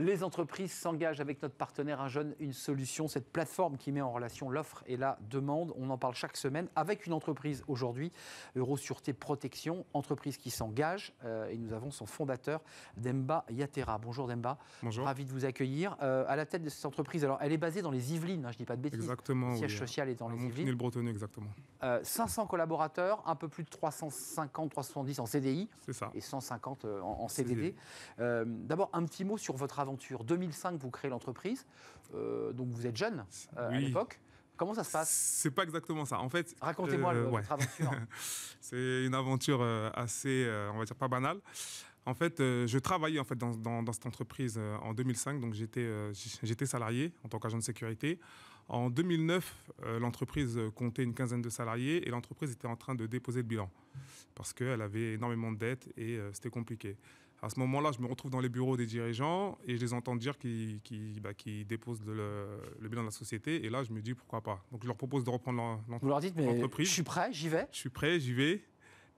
Les entreprises s'engagent avec notre partenaire Un Jeune, une solution, cette plateforme qui met en relation l'offre et la demande. On en parle chaque semaine avec une entreprise aujourd'hui, Eurosûreté Protection, entreprise qui s'engage. Euh, et nous avons son fondateur, Demba Yatera. Bonjour Demba. Bonjour. Ravi de vous accueillir. Euh, à la tête de cette entreprise, alors elle est basée dans les Yvelines, hein, je ne dis pas de bêtises. Exactement. Le siège oui. social est dans les Yvelines. le Bretonnet, exactement. Euh, 500 collaborateurs, un peu plus de 350, 370 en CDI C'est ça. et 150 euh, en, en CDD. Euh, D'abord, un petit mot sur votre aventure. 2005, vous créez l'entreprise, Euh, donc vous êtes jeune euh, à l'époque. Comment ça se passe? C'est pas exactement ça. En fait, Racontez-moi euh, ouais. votre aventure. c'est une aventure euh, assez, on va dire, pas banale. En fait, euh, je travaillais en fait dans, dans- dans cette entreprise euh, en 2005, donc j'étais euh, j'étais salarié en tant qu'agent de sécurité. En 2009, euh, l'entreprise comptait une quinzaine de salariés et l'entreprise était en train de déposer le bilan parce qu'elle avait énormément de dettes et c'était compliqué. À ce moment-là, je me retrouve dans les bureaux des dirigeants et je les entends dire qu'ils bah, déposent le, le bilan de la société. Et là, je me dis pourquoi pas. Donc, je leur propose de reprendre l'en- l'entreprise. Vous leur dites, mais je suis prêt, j'y vais. Je suis prêt, j'y vais.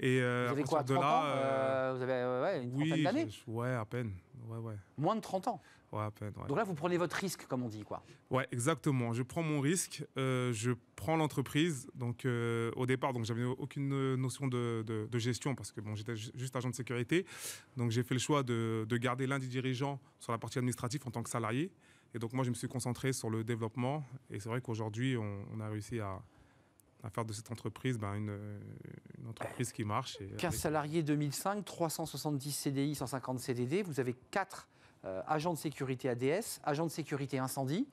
Et euh, Vous avez quoi, partir 30 de ans là, euh, Euh, Vous avez ouais, une trentaine oui, d'années ouais, à peine. Ouais, ouais, Moins de 30 ans. ouais, à peine. Ouais. Donc là, vous prenez votre risque, comme on dit. quoi. Ouais, exactement. Je prends mon risque, euh, je prends l'entreprise. Donc, au départ, donc j'avais aucune notion de, de- de gestion parce que bon, j'étais ju- juste agent de sécurité. Donc, j'ai fait le choix de, de garder l'un des dirigeants sur la partie administrative en tant que salarié. Et donc, moi, je me suis concentré sur le développement. Et c'est vrai qu'aujourd'hui, on, on a réussi à, à faire de cette entreprise ben, une, une entreprise qui marche. Et, 15 salariés 2005, 370 CDI, 150 CDD. Vous avez 4 agents de sécurité ADS, agents de sécurité incendie.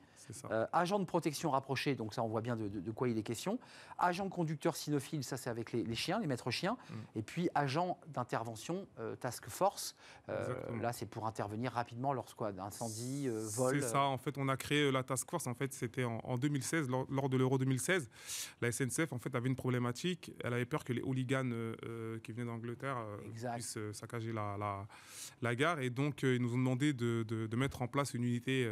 Euh, agents de protection rapprochés, donc ça on voit bien de, de- de quoi il est question, agent conducteur cynophile, ça c'est avec les, les chiens, les maîtres chiens, Mm. et puis agent d'intervention euh, task force. Euh, là c'est pour intervenir rapidement a incendie, vol. C'est ça, en fait, on a créé la task force. En fait, c'était en, en 2016, lors, lors de l'Euro 2016. La SNCF, en fait, avait une problématique. Elle avait peur que les hooligans qui venaient d'Angleterre puissent saccager la, la, la gare. Et donc, ils nous ont demandé de, de- mettre en place une unité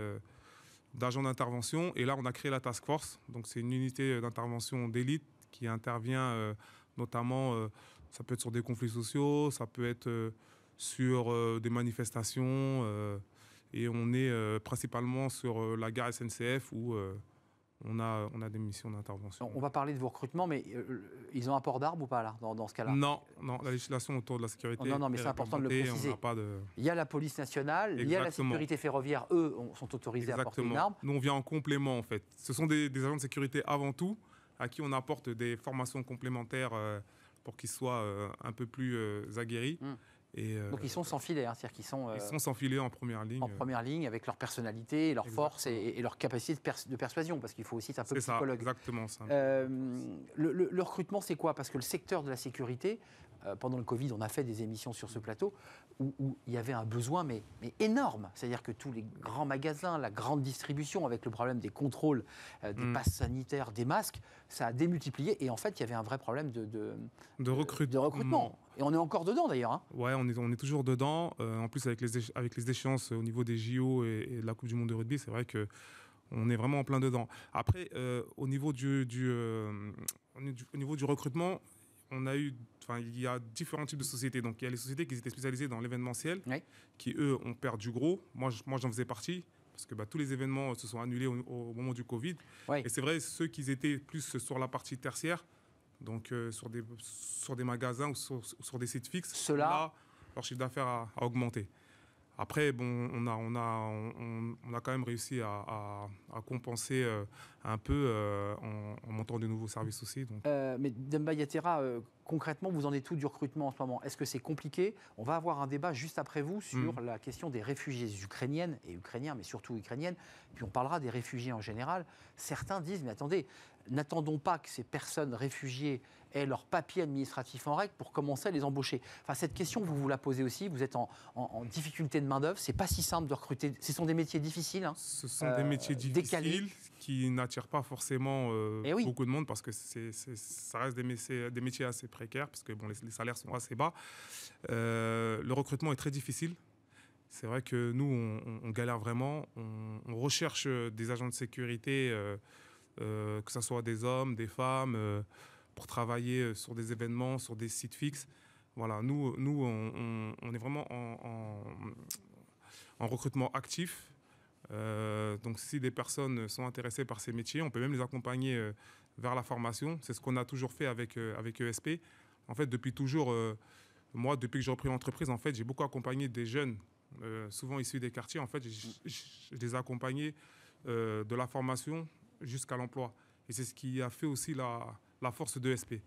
d'agents d'intervention. Et là, on a créé la task force. Donc, c'est une unité euh, d'intervention d'élite qui intervient euh, notamment, euh, ça peut être sur des conflits sociaux, ça peut être sur des manifestations. et on est principalement sur la gare SNCF où on, a, on a des missions d'intervention. On va parler de vos recrutements, mais euh, ils ont un port d'armes ou pas là, dans, dans ce cas-là? Non, non, la législation autour de la sécurité. Non, non, mais est c'est important de le préciser. On n'a pas de... Il y a la police nationale, il y a la sécurité ferroviaire, eux on- sont autorisés à porter une arme. Nous, on vient en complément, en fait. Ce sont des, des agents de sécurité avant tout, à qui on apporte des formations complémentaires euh, pour qu'ils soient euh, un peu plus aguerris. Mm. Et, euh, Donc ils sont sans filet, hein, c'est-à-dire qu'ils sont, euh, ils sont sans filet en première ligne. en première ligne avec leur personnalité, leur Exactement. force et, et leur capacité de, pers- de persuasion, parce qu'il faut aussi être un peu C'est ça, psychologue. exactement. ça. Euh, le, le- le recrutement, c'est quoi? Parce que le secteur de la sécurité, euh, pendant le Covid, on a fait des émissions sur ce plateau où, où il y avait un besoin, mais, mais énorme. C'est-à-dire que tous les grands magasins, la grande distribution, avec le problème des contrôles, euh, des Mm. passes sanitaires, des masques, ça a démultiplié. Et en fait, il y avait un vrai problème de, de, de recrutement. de recrutement. Et on est encore dedans, d'ailleurs. hein. Ouais, on est, on est toujours dedans. Euh, en plus, avec les, avec les échéances au niveau des JO et, et de la Coupe du Monde de rugby, c'est vrai que on est vraiment en plein dedans. Après, euh, au, niveau du, euh, du- au niveau du recrutement, on a eu, enfin, il y a différents types de sociétés. Donc, il y a les sociétés qui étaient spécialisées dans l'événementiel, Oui. qui eux ont perdu gros. Moi, je- moi, j'en faisais partie. Parce que bah, tous les événements se sont annulés au, au moment du Covid. Oui. Et c'est vrai, ceux qui étaient plus sur la partie tertiaire, donc euh, sur, des, sur des magasins ou sur, sur des sites fixes, là, leur chiffre d'affaires a, a augmenté. Après, bon, on a, on a, on, on a quand même réussi à, à- à compenser euh, un peu euh, en, en montant de nouveaux services aussi. Donc, Euh, mais Demba Yatera, concrètement, vous en êtes tout du recrutement en ce moment? Est-ce que c'est compliqué? On va avoir un débat juste après vous sur Mm. la question des réfugiés ukrainiennes et ukrainiens, mais surtout ukrainiennes. Puis on parlera des réfugiés en général. Certains disent, mais attendez, n'attendons pas que ces personnes réfugiées aient leur papier administratif en règle pour commencer à les embaucher. Enfin, cette question, vous vous la posez aussi. Vous êtes en, en- en difficulté de main-d'œuvre. C'est pas si simple de recruter. Ce sont des métiers difficiles. hein. ce sont euh, des métiers difficiles décalés. qui n'attirent pas forcément euh, Eh oui. beaucoup de monde parce que c'est, c'est- ça reste des métiers, des métiers assez précaires parce que bon, les, les salaires sont assez bas. Euh, le recrutement est très difficile. C'est vrai que nous, on, galère vraiment. On, on recherche euh, des agents de sécurité, euh, euh, que ce soit des hommes, des femmes, euh, pour travailler euh, sur des événements, sur des sites fixes. Voilà, nous, nous on, est vraiment en, en- en recrutement actif. donc si des personnes sont intéressées par ces métiers, on peut même les accompagner vers la formation. C'est ce qu'on a toujours fait avec, avec ESP. En fait, depuis toujours, moi, depuis que j'ai repris l'entreprise, en fait, j'ai beaucoup accompagné des jeunes, souvent issus des quartiers. En fait, je les ai accompagnés de la formation jusqu'à l'emploi. Et c'est ce qui a fait aussi la, la force de SP.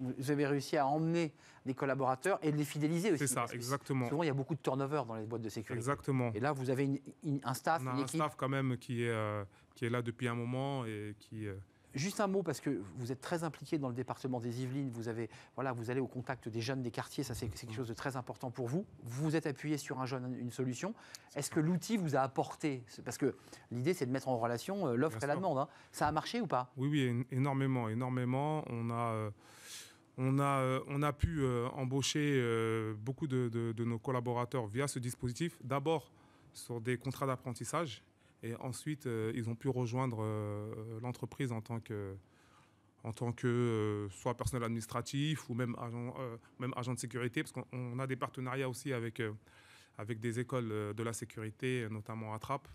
Vous avez réussi à emmener des collaborateurs et de les fidéliser aussi. C'est ça, exactement. Souvent, il y a beaucoup de turnover dans les boîtes de sécurité. Exactement. Et là, vous avez un staff, On a un staff quand même qui est, euh, qui est là depuis un moment et qui, euh, Juste un mot, parce que vous êtes très impliqué dans le département des Yvelines, vous, avez, voilà, vous allez au contact des jeunes des quartiers, ça c'est quelque chose de très important pour vous. Vous vous êtes appuyé sur un jeune, une solution. Est-ce que l'outil vous a apporté? Parce que l'idée c'est de mettre en relation euh, l'offre et la demande. Hein. Ça a marché ou pas? Oui, oui, énormément, énormément. On a... Euh, on a, euh, on a pu embaucher beaucoup de, de, nos collaborateurs via ce dispositif. D'abord sur des contrats d'apprentissage et ensuite, euh, ils ont pu rejoindre euh, l'entreprise en tant que, en tant que euh, soit personnel administratif ou même agent, même agent de sécurité, parce qu'on a des partenariats aussi avec, avec des écoles de la sécurité, notamment à Trappes.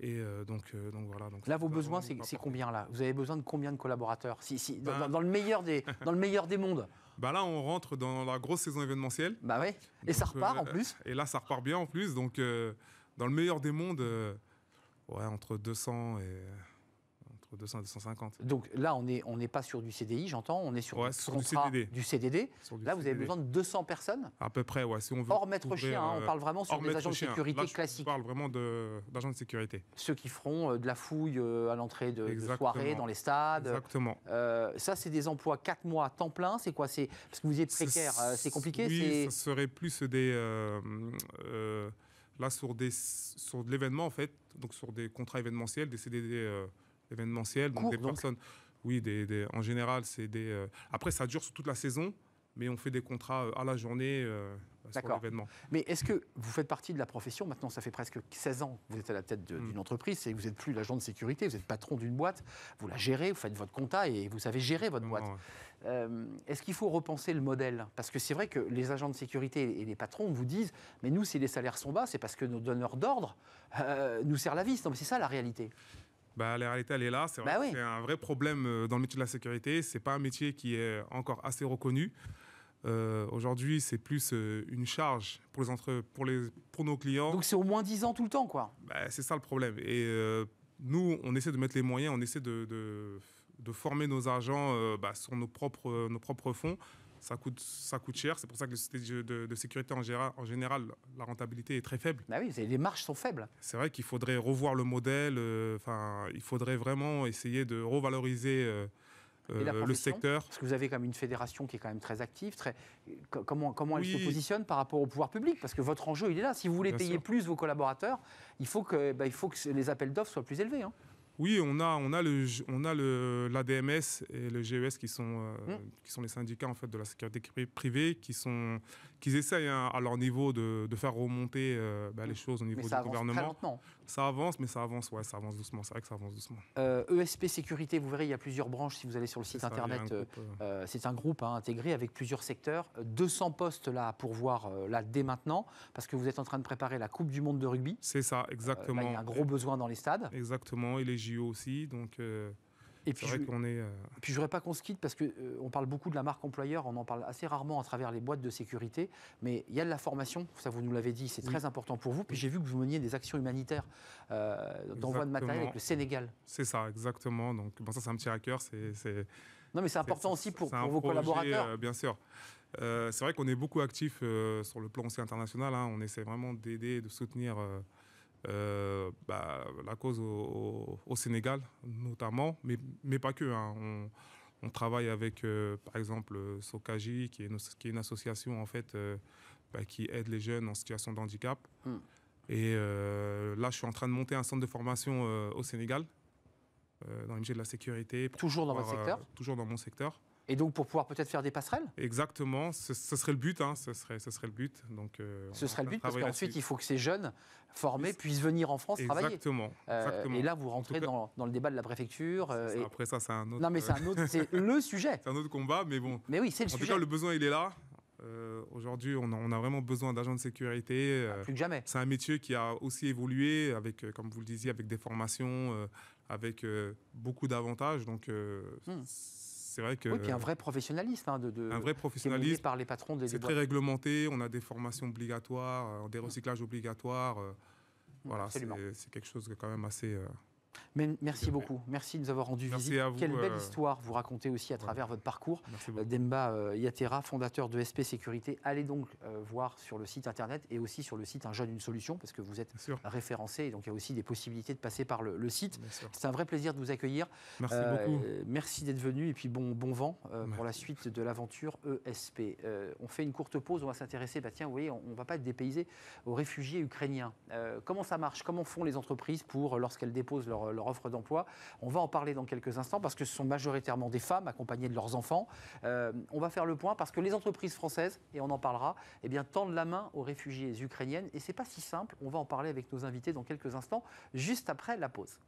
Et donc, donc voilà. Donc là, vos besoins, c'est combien là? Vous avez besoin de combien de collaborateurs? Si, si, ben dans, le meilleur des, dans le meilleur des mondes bah là, on rentre dans la grosse saison événementielle. Bah ouais. Et ça repart en plus. Et là, ça repart bien en plus. Donc, dans le meilleur des mondes, Ouais, entre 200 et entre 200 et 250. Donc là, on n'est on pas sur du CDI, j'entends, on est sur, du, CDD. du CDD. là, vous avez besoin de 200 personnes À peu près, ouais. Si on veut hors maître chien, hein, on euh, parle vraiment sur des agents de sécurité classiques. On parle vraiment d'agents de, sécurité. Ceux qui feront euh, de la fouille euh, à l'entrée de, de, soirée dans les stades. Exactement. ça, c'est des emplois 4 mois temps plein. C'est quoi? Parce que vous êtes précaire, c'est compliqué Oui, ça serait plus des là sur, des, sur de l'événement en fait, donc sur des contrats événementiels, des CDD euh, événementiels, donc des personnes. Oui, des, en général, c'est des. Euh, après, ça dure sur toute la saison, mais on fait des contrats euh, à la journée sur l'événement. Mais est-ce que vous faites partie de la profession Maintenant, ça fait presque 16 ans que vous êtes à la tête mm. d'une entreprise, et vous n'êtes plus l'agent de sécurité, vous êtes patron d'une boîte, vous la gérez, vous faites votre compta et vous savez gérer votre boîte. Euh, est-ce qu'il faut repenser le modèle? Parce que c'est vrai que les agents de sécurité et les patrons vous disent Mais nous, si les salaires sont bas, c'est parce que nos donneurs d'ordre euh, nous serrent la vis. Non, mais c'est ça la réalité. Bah, la réalité, elle est là. C'est bah un vrai problème euh, dans le métier de la sécurité. Ce n'est pas un métier qui est encore assez reconnu. Aujourd'hui, c'est plus une charge pour, les entre... pour, les... pour nos clients. Donc c'est au moins 10 ans tout le temps, quoi. Bah, c'est ça le problème. Et nous, on essaie de mettre les moyens, on essaie de, de de former nos agents euh, bah, sur nos propres, nos propres fonds. Ça coûte, ça coûte cher. C'est pour ça que le système de, sécurité en général, en général, la rentabilité est très faible. Bah oui, les marges sont faibles. C'est vrai qu'il faudrait revoir le modèle. Euh, enfin, il faudrait vraiment essayer de revaloriser euh, le secteur. Parce que vous avez comme une fédération qui est quand même très active. Très... Comment, comment elle se positionne par rapport au pouvoir public? Parce que votre enjeu, il est là. Si vous voulez payer plus vos collaborateurs, il faut que, bah, il faut que les appels d'offres soient plus élevés. Hein. Oui, on a, on a, le, on a le, l'ADMS et le GES qui sont, euh, mmh. qui sont les syndicats en fait, de la sécurité privée, qui, sont, qui essayent hein, à leur niveau de, de faire remonter euh, bah, les mmh. choses au niveau du gouvernement. Très Ça avance, mais ça avance, ouais, ça avance doucement. C'est vrai que ça avance doucement. ESP euh, e Sécurité, vous verrez, il y a plusieurs branches si vous allez sur le site internet. c'est un groupe hein, intégré avec plusieurs secteurs. 200 postes là pour voir là dès maintenant, parce que vous êtes en train de préparer la Coupe du Monde de rugby. C'est ça, exactement. il y a un gros besoin dans les stades. Exactement, et les aussi. Donc, euh, et puis, vrai qu'on est. Euh, puis je voudrais pas qu'on se quitte parce qu'on euh, on parle beaucoup de la marque employeur, on en parle assez rarement à travers les boîtes de sécurité, mais il y a de la formation, ça vous nous l'avez dit, c'est très important pour vous. Puis j'ai vu que vous meniez des actions humanitaires d'envoi de matériel avec le Sénégal. C'est ça, exactement. Donc bon, ça c'est un petit hacker, c'est. Non mais c'est important aussi pour, pour vos collaborateurs. bien sûr. c'est vrai qu'on est beaucoup actifs sur le plan aussi international. Hein. On essaie vraiment d'aider, de soutenir euh, bah, la cause au, Sénégal notamment, mais, mais pas que. Hein. On, travaille avec, euh, par exemple, Sokaji, qui est, une, qui est une association en fait euh, bah, qui aide les jeunes en situation de handicap. Hmm. Et là, je suis en train de monter un centre de formation au Sénégal, dans le de la sécurité. Toujours dans votre secteur? Toujours dans mon secteur. Et donc pour pouvoir peut-être faire des passerelles? Exactement, ce, serait le but, hein, ce, serait, ce serait le but. Donc, euh, ce serait le but parce qu'ensuite il faut que ces jeunes formés puissent venir en France exactement, travailler. Euh, exactement. et là vous rentrez dans, dans, le débat de la préfecture. Euh, après ça c'est un autre. Non mais c'est un autre, c'est le sujet. C'est un autre combat, mais bon. Mais oui, c'est le en sujet. tout cas le besoin il est là. Euh, aujourd'hui, on, a vraiment besoin d'agents de sécurité. Ah, plus que jamais. C'est un métier qui a aussi évolué, avec, comme vous le disiez, avec des formations, avec beaucoup d'avantages. Donc, hmm. C'est vrai que. Oui, puis un vrai professionnalisme. Hein, de, un vrai professionnalisme. par les patrons des C'est très réglementé. On a des formations obligatoires, des recyclages obligatoires. Voilà, c'est quelque chose de quand même assez. Merci beaucoup. Merci de nous avoir rendu visite. Quelle belle euh, histoire vous racontez aussi à travers votre parcours. Euh, Demba euh, Yatera, fondateur de SP Sécurité. Allez donc voir sur le site internet et aussi sur le site Un jeune, une solution, parce que vous êtes référencé. Et donc il y a aussi des possibilités de passer par le, site. C'est un vrai plaisir de vous accueillir. Merci beaucoup. Merci d'être venu et puis bon, bon vent pour la suite de l'aventure ESP. on fait une courte pause. On va s'intéresser, bah, tiens, vous voyez, on ne va pas être dépaysé aux réfugiés ukrainiens. comment ça marche? Comment font les entreprises pour, lorsqu'elles déposent leur offre d'emploi. On va en parler dans quelques instants parce que ce sont majoritairement des femmes accompagnées de leurs enfants. Euh, on va faire le point parce que les entreprises françaises, et on en parlera, eh bien, tendent la main aux réfugiés ukrainiennes. Et ce n'est pas si simple. On va en parler avec nos invités dans quelques instants, juste après la pause.